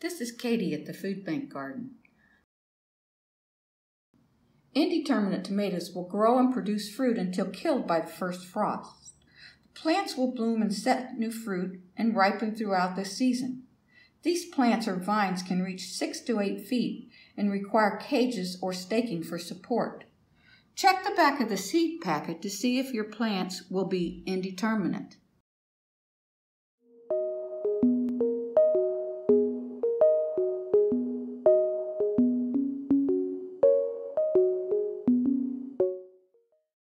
This is Katie at the Food Bank Garden. Indeterminate tomatoes will grow and produce fruit until killed by the first frost. The plants will bloom and set new fruit and ripen throughout the season. These plants or vines can reach six to eight feet and require cages or staking for support. Check the back of the seed packet to see if your plants will be indeterminate.